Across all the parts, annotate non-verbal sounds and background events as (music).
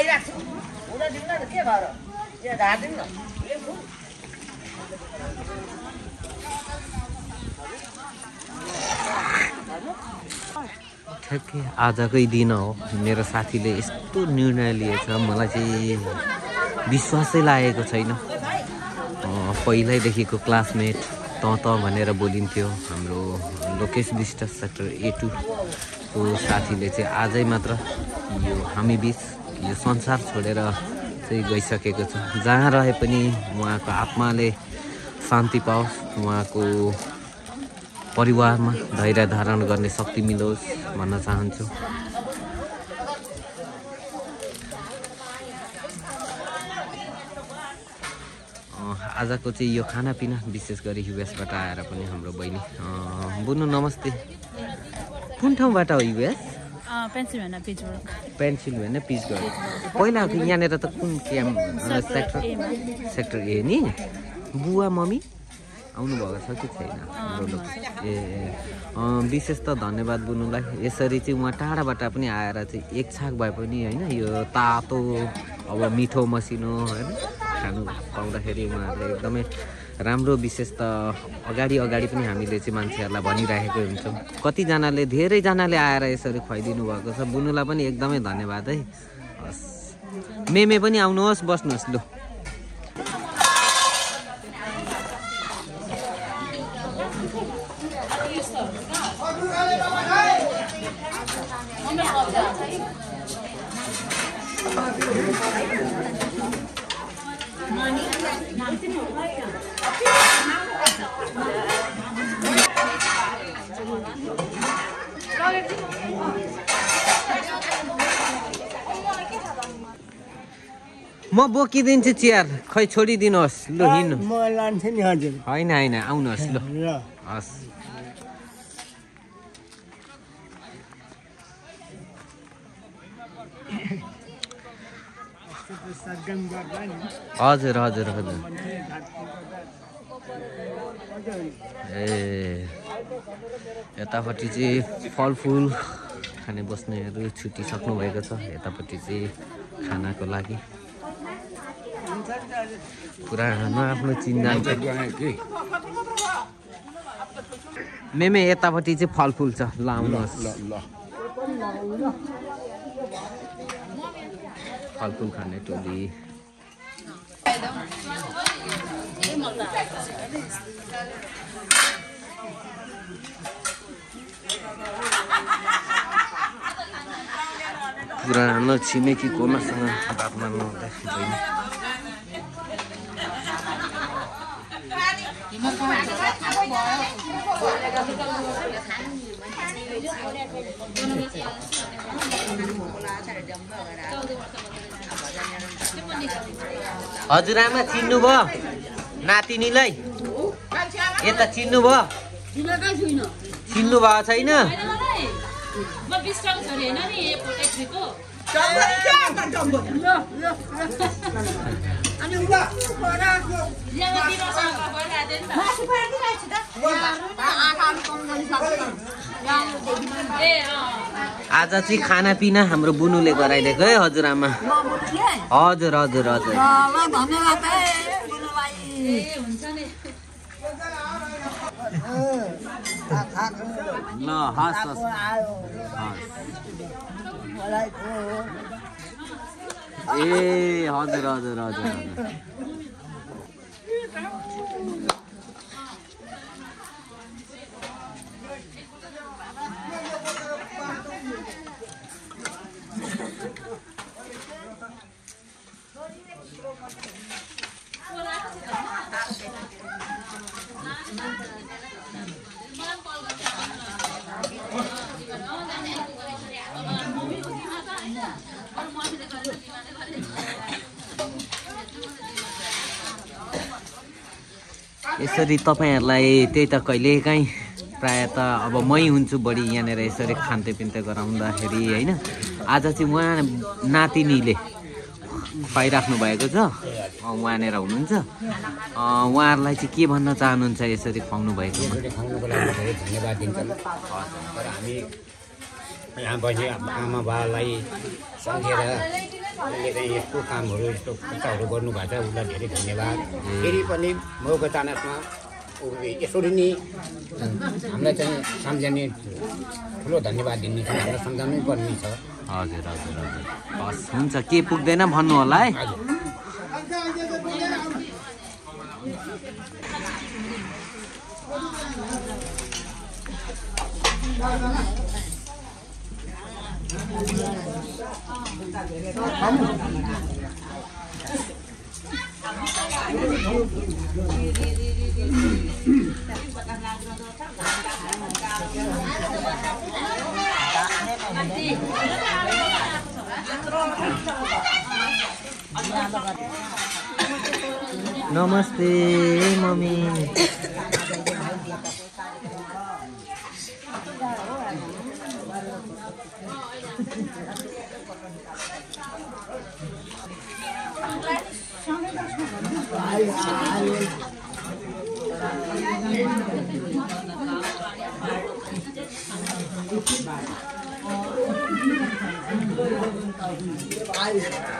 आइरहेको छु हुन दिन्न त के गर यहाँ ढाडिदिनु ठ्याक्कै आजकै दिन हो। मेरो साथीले यस्तो निर्णय लिएछ। मलाई चाहिँ विश्वासै लागेको छैन। पहिल्यैदेखिको क्लासमेट त त भनेर बोलिन्थ्यो हाम्रो लोकेश विष्ट सेक्टर ए टूको साथीले चाहिँ आजै मात्र यो हामी बिच यो संसार छोडेर चाहिँ गइसकेको छ। जहाँ रहे पनि उहाँको आत्माले शान्ति पाओस्। उहाँको परिवारमा धैर्य धारण गर्ने शक्ति मिलोस् भन्न चाहन्छु। आजको चाहिँ यो खानापिना विशेष गरी युएसबाट आएर पनि हाम्रो बहिनी। बुनु नमस्ते। कुन ठाउँबाट हो युएस? पेन्सिल होइन पिच गर्नु पहिला यहाँनिर त कुन क्याम्प सेक्टर सेक्टर ए नि? बुवा मम्मी? आउनुभएको छ कि छैन? ए विशेष त धन्यवाद बुनुलाई यसरी चाहिँ उहाँ टाढाबाट पनि आएर चाहिँ एक छाक भए पनि होइन यो तातो अब मिठो मसिनो होइन खानु पाउँदाखेरि उहाँहरूले एकदमै राम्रो विशेष त अगाडि अगाडि पनि हामीले चाहिँ मान्छेहरूलाई भनिराखेको हुन्छौँ। कतिजनाले धेरैजनाले आएर यसरी खुवाइदिनु भएको छ। बुनुलाई पनि एकदमै धन्यवाद है। हस्। मेमे पनि आउनुहोस् बस्नुहोस् लु। म बोकिदिन्छु चियर। खै छोडिदिनुहोस् लु हिँड्नु। म लान्छु नि हजुर। होइन होइन आउनुहोस् लु। ल। हस्। हजुर हजुर हजुर। ए यतापट्टि चाहिँ फलफुल खाने बस्नेहरू छुटिसक्नु भएको छ। यतापट्टि चाहिँ खानाको लागि। पुरानो आफ्नो चिन्जान मेमे यतापट्टि चाहिँ फलफुल छ। ल आउनुहोस् फलफुल खाने टोली पुरानो छिमेकी कोनासँग बात मार्नु हुँदा बहिनी हजुरआमा चिन्नुभयो नातिनीलाई यता चिन्नुभयो चिन्नु भएको छैन। (laughs) आज चाहिँ खानापिना हाम्रो बुनुले गराइदिएको है हजुरआमा हजुर हजुर हजुर ए हुन्छ नि ल हस् हस् ए हजुर हजुर हजुर. यसरी तपाईँहरूलाई त्यही त कहिलेकाहीँ प्रायः त अब मै हुन्छु बढी यहाँनिर यसरी खान्ते पिन्ते गराउँदाखेरि होइन? आज चाहिँ उहाँ नातिनीले खुवाइराख्नु भएको छ। उहाँनिर हुनुहुन्छ। उहाँहरूलाई चाहिँ के भन्न चाहनुहुन्छ यसरी खुवाउनु भएको? धन्यवाद हामी यहाँ बसी आमा बाबालाई सम्झेर यस्तो कामहरू यस्तो कृत्यहरू गर्नुभएको छ उसलाई धेरै धन्यवाद फेरि पनि मौका चानसमा यसरी नै हामीलाई चाहिँ सम्झने ठुलो धन्यवाद दिने छ हामीलाई सम्झाउनै पर्ने छ हजुर हजुर हजुर। हस् हुन्छ। के पुग्दैन भन्नु होला है? Namaste, mommy. Bye.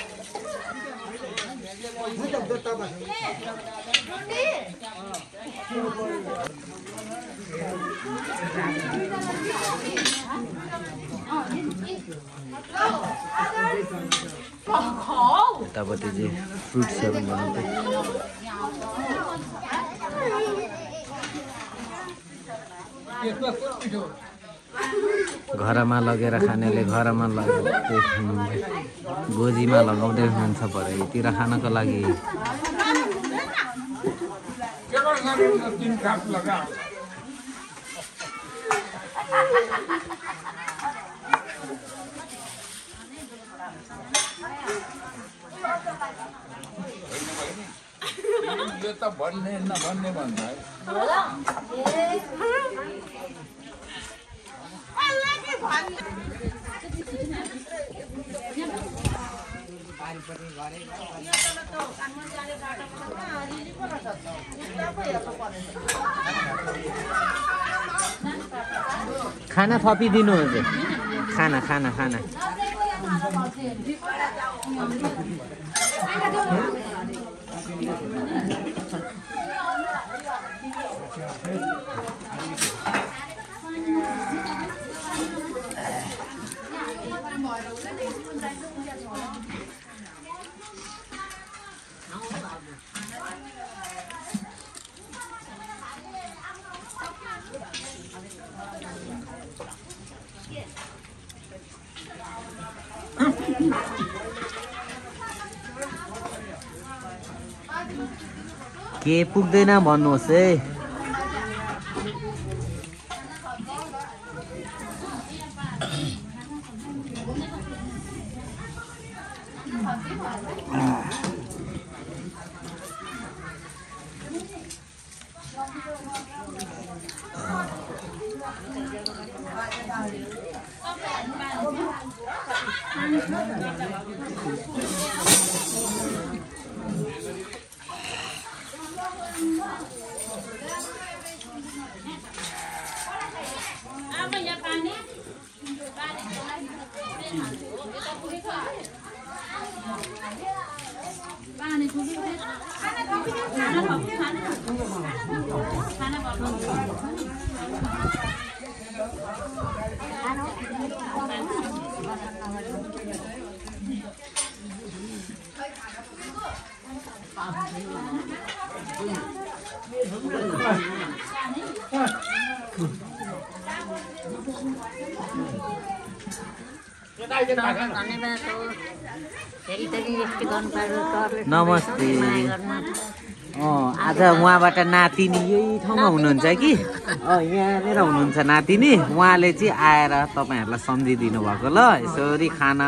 यतापट्टि चाहिँ फ्रुट्सहरू बनाउँदै। घरमा लगेर खानेले घरमा लगाउँदै गोजीमा लगाउँदै हुनुहुन्छ भरेतिर खानको लागि। त भन्ने नभन्ने भन्दा। खाना थपिदिनु हजुर। खाना खाना खाना। के पुग्दैन भन्नुहोस् है। cái tay trên bàn con này tôi. नमस्ते। आज उहाँबाट नातिनी यही ठाउँमा हुनुहुन्छ कि? यहाँनिर हुनुहुन्छ नातिनी उहाँले चाहिँ आएर तपाईँहरूलाई सम्झिदिनु भएको ल। यसरी खाना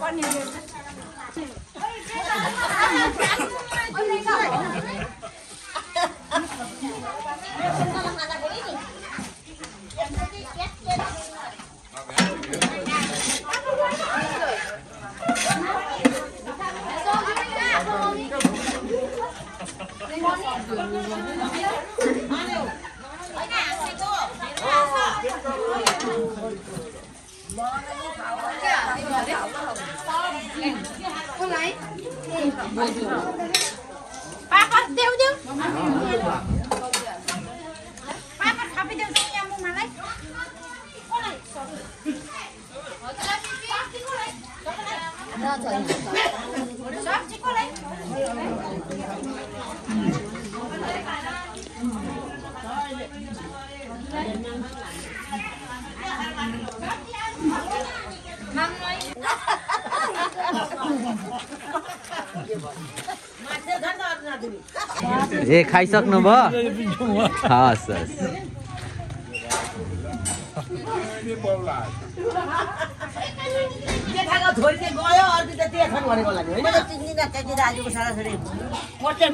paneer Vai, deu, deu. Ah, ए खाइसक्नु भयो? हस् हस्। जेठाको छोरी चाहिँ गयो अर्को त त्यही छन् भनेको लागि होइन चिन्दिनँ त्यति दाजुको सारासारी म चाहिँ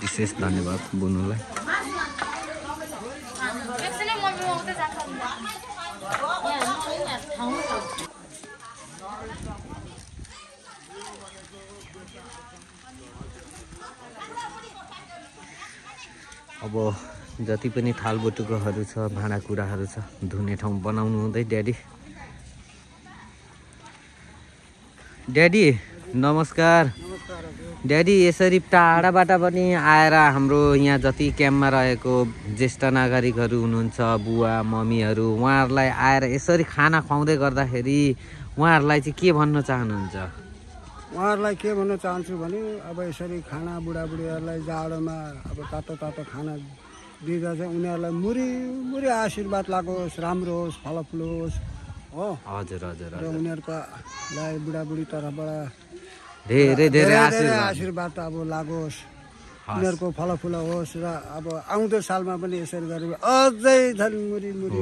विशेष धन्यवाद बुनुलाई। अब जति पनि थालबटुकोहरू छ भाँडाकुँडाहरू छ धुने ठाउँ बनाउनु हुँदै ड्याडी। ड्याडी नमस्कार। ड्याडी यसरी टाढाबाट पनि आएर हाम्रो यहाँ जति क्याम्पमा रहेको ज्येष्ठ नागरिकहरू हुनुहुन्छ बुवा मम्मीहरू उहाँहरूलाई आएर यसरी खाना खुवाउँदै गर्दाखेरि उहाँहरूलाई चाहिँ के भन्न चाहनुहुन्छ? उहाँहरूलाई के भन्न चाहन्छु भने अब यसरी खाना बुढाबुढीहरूलाई जाडोमा अब तातो तातो खाना दिँदा चाहिँ उनीहरूलाई मुरी मुरी आशीर्वाद लागोस् राम्रो होस् फलफुल होस् हो। हजुर हजुर र हजुर। उनीहरूको लाई बुढाबुढी तर्फबाट धेरै धेरै आशीर्वाद। आशीर्वाद अब लागोस्। उनीहरूको फलफुल होस् र अब आउँदो सालमा पनि यसरी गरेर अझै झन् मुरी मुरी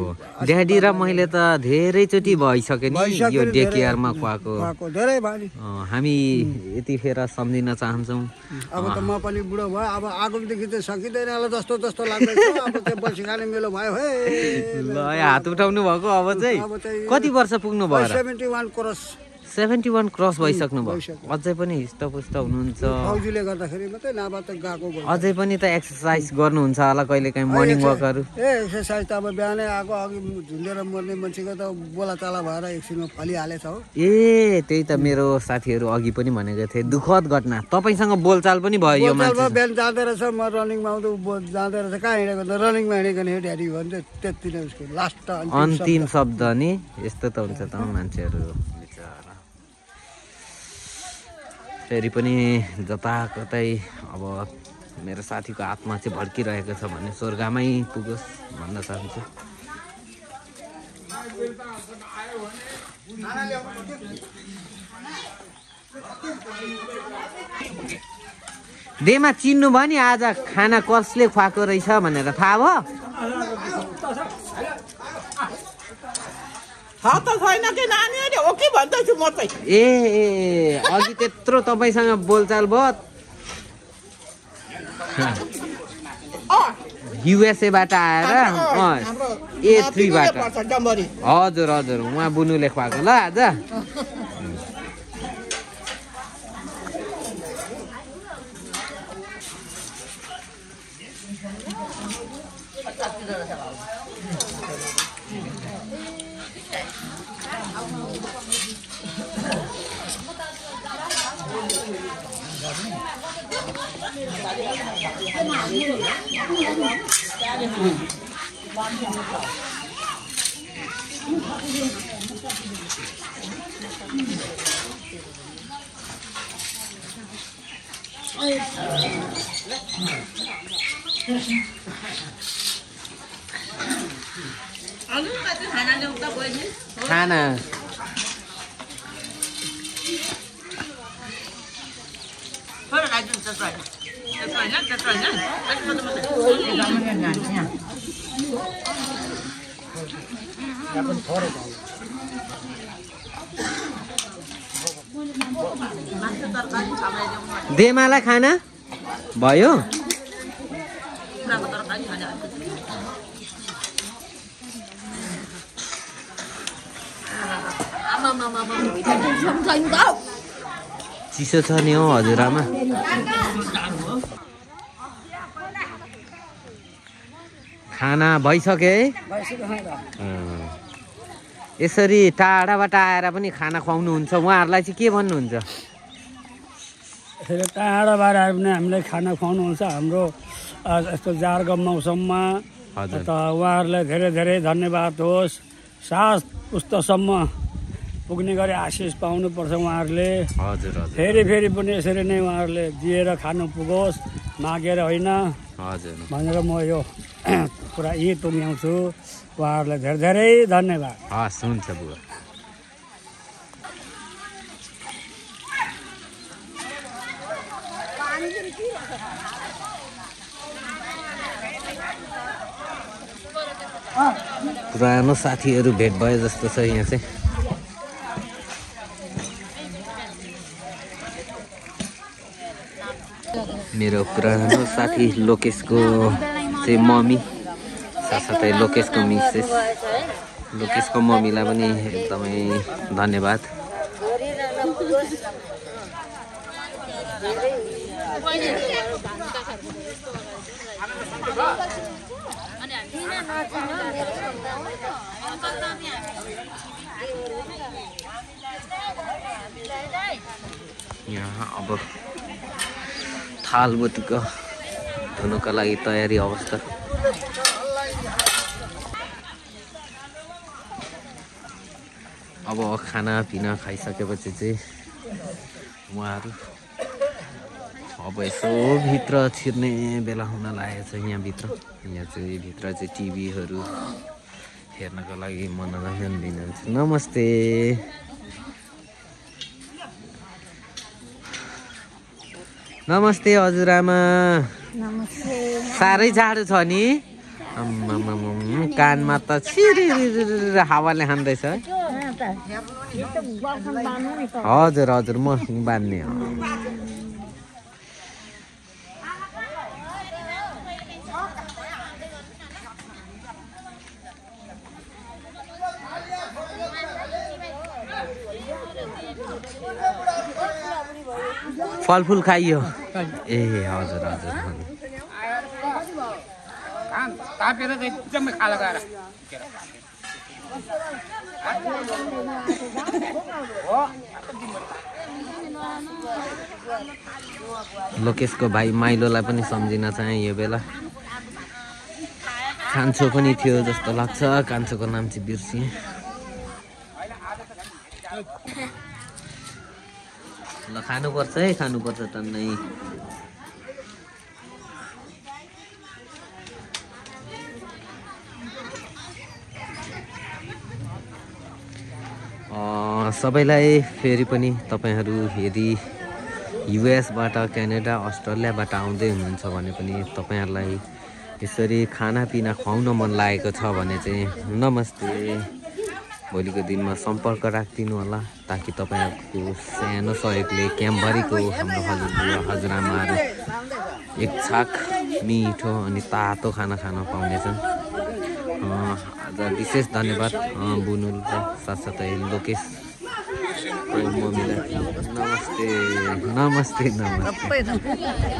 ड्याडी र मैले त धेरैचोटि भइसक्यो नि यो डे। केयरमा खुवाएको। धेरै भयो हामी यतिखेर सम्झिन चाहन्छौँ। अब त म पनि बुढो भयो अब आगोदेखि चाहिँ सकिँदैन होला जस्तो जस्तो लाग्दैछ। अब त्यो बसी खाने मेलो भयो हे। ल हात उठाउनु भएको अब चाहिँ। कति वर्ष पुग्नु भयो seventy one cross. Seventy one cross भइसक्नु भयो। अझै पनि हिस्टपुस्ट हुनुहुन्छ। अझै पनि त एक्सर्साइज गर्नुहुन्छ होला कहिले काहीँ मर्निङ वकहरू ए एक्सर्साइज त अब बिहानै आएको अघि झुन्डेर मर्ने मान्छेको त बोलाचाला भएर एकछिनमा फलिहालेछ हो। ए त्यही त मेरो साथीहरू अघि पनि भनेको थिए दुःखद घटना। तपाईँसँग बोलचाल पनि भयो यो मान्छे बिहान जाँदो रहेछ म रनिङमा आउँदा जाँदो रहेछ। कहाँ हिँडेको त? रनिङमा हिँडेको नि ड्याडी भन्छ त्यति नै उसको लास्ट अन्तिम। शब्द। नि यस्तो त हुन्छ त मान्छेहरू बिचरा फेरि पनि जताकतै अब मेरो साथीको आत्मा चाहिँ भड्किरहेको छ भने स्वर्गमै पुगोस् भन्न चाहन्छु। डेमा चिन्नु भयो नि आज खाना कसले खुवाएको रहेछ भनेर थाहा भयो? त छैन कि नानीहरूले हो कि भन्दैछु म चाहिँ ए ए अघि त्यत्रो तपाईँसँग बोलचाल भयो युएसएबाट आएर ए थ्रीबाट। हजुर हजुर उहाँ बुनुले खुवाएको ल आज। 嗯。哎，来，来，来，来。嗯。啊，你？देमालाई खाना? भयो। चिसो छ नि हौ हजुरआमा खाना भइसक्यो है। यसरी टाढाबाट आएर पनि खाना खुवाउनुहुन्छ। उहाँहरूलाई चाहिँ के भन्नुहुन्छ? टाढाबाट आएर पनि हामीलाई खाना खुवाउनुहुन्छ। हाम्रो यस्तो जाडको मौसममा। त उहाँहरूलाई धेरै धेरै धन्यवाद होस्। सास पुस्तसम्म पुग्ने गरी आशिष पाउनुपर्छ उहाँहरूले। हजुर हजुर। फेरि फेरि पनि यसरी नै उहाँहरूले दिएर खानु पुगोस्। मागेर होइन। हजुर। भनेर म यो कुरा यहीँ टुङ्ग्याउँछु। उहाँहरूलाई धेरै धेरै धन्यवाद। हस् हुन्छ बुवा। पुरानो साथीहरू भेट भयो जस्तो छ यहाँ चाहिँ। मेरो पुरानो साथी लोकेशको चाहिँ मम्मी। साथसाथै लोकेशको मिसेस। लोकेशको मम्मीलाई पनि एकदमै धन्यवाद। यहाँ अब थाल बटुक धुनुको लागि तयारी अवस्था। अब खानापिना खाइसकेपछि चाहिँ उहाँहरू अब यसो भित्र छिर्ने बेला हुन लागेको छ यहाँभित्र। यहाँ चाहिँ भित्र चाहिँ टिभीहरू हेर्नको लागि मनोरञ्जन दिनुहुन्छ। नमस्ते। नमस्ते हजुरआमा साह्रै जाडो छ नि। कानमा त छिरिरिरिरि हावाले हान्दैछ। है हजुर हजुर म बाँध्ने हो। फलफुल खाइयो। ए हजुर हजुर एकदमै खाला गएर। लोकेशको भाइ माइलोलाई पनि सम्झिन चाहे यो बेला। कान्छो पनि थियो जस्तो लाग्छ। कान्छोको नाम चाहिँ बिर्सिएँ। ल खानुपर्छ है खानुपर्छ टन्नै सबैलाई फेरि पनि तपाईँहरू यदि युएसबाट क्यानाडा अस्ट्रेलियाबाट आउँदै हुनुहुन्छ भने पनि तपाईँहरूलाई यसरी खानापिना खुवाउन मन लागेको छ भने चाहिँ नमस्ते। भोलिको दिनमा सम्पर्क राखिदिनु होला ताकि तपाईँहरूको सानो सहयोगले क्याम्पभरिको हाम्रो हजुरबुवा हजुरआमाहरू एक छाक मिठो अनि तातो खाना खान पाउनेछन्। आज विशेष धन्यवाद। बुनुल र साथसाथै लोकेश। नमस्ते नमस्ते नमस्ते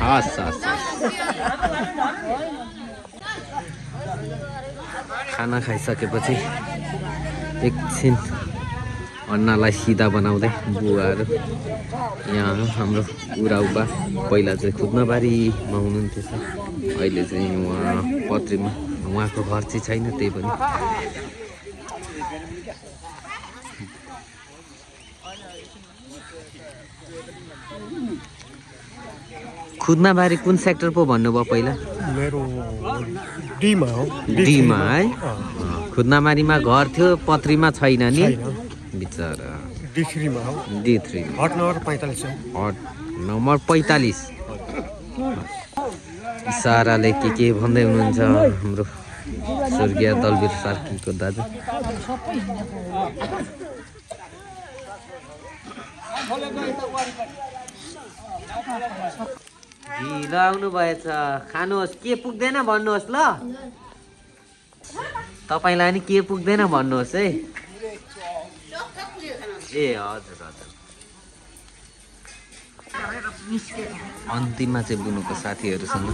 हस् हस्। खाना खाइसकेपछि एकछिन अन्नालाई सिधा बनाउँदै बुवाहरू यहाँ हाम्रो उराउबा पहिला चाहिँ खुद्नबारीमा हुनुहुन्थ्यो सर अहिले चाहिँ उहाँ पत्रीमा उहाँको घर चाहिँ छैन त्यही पनि खुद्नाबारी कुन सेक्टर पो भन्नुभयो पहिला? मेरो डीमा हो डीमा है? अँ, खुद्नामारीमा घर थियो पत्रीमा छैन नि? बिचरा। डी थ्रीमा हो। डी थ्री हट नम्बर पैँतालिस हट नम्बर पैँतालिस। इसाराले के के भन्दै हुनुहुन्छ? हाम्रो स्वर्गीय दलवीर सार्कीको दाजु। ढिलो आउनु भएछ। खानुहोस्। के पुग्दैन भन्नुहोस् ल। तपाईँलाई नि के पुग्दैन भन्नुहोस् है। ए हजुर हजुर। अन्तिममा चाहिँ बुनुको साथीहरूसँग।